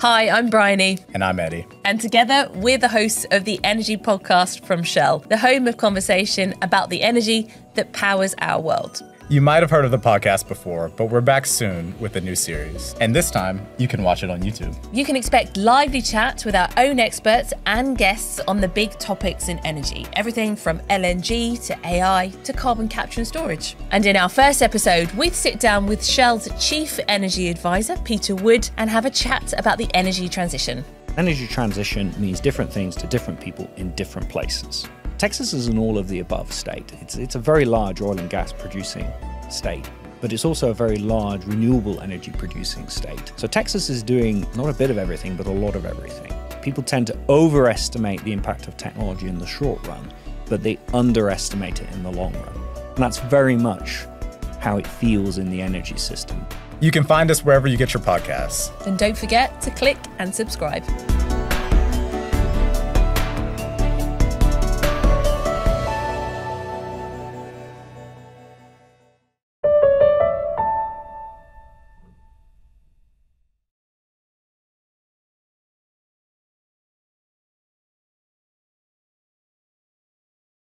Hi, I'm Bryony. And I'm Eddie. And together, we're the hosts of the Energy Podcast from Shell, the home of conversation about the energy that powers our world. You might have heard of the podcast before, but we're back soon with a new series. And this time, you can watch it on YouTube. You can expect lively chats with our own experts and guests on the big topics in energy everything from LNG to AI to carbon capture and storage. And in our first episode, we sit down with Shell's Chief Energy Advisor, Peter Wood, and have a chat about the energy transition. Energy transition means different things to different people in different places. Texas is an all of the above state. It's, it's a very large oil and gas producing state, but it's also a very large renewable energy producing state. So Texas is doing not a bit of everything, but a lot of everything. People tend to overestimate the impact of technology in the short run, but they underestimate it in the long run. And that's very much how it feels in the energy system. You can find us wherever you get your podcasts. And don't forget to click and subscribe.